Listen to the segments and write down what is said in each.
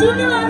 Sooner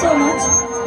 so much.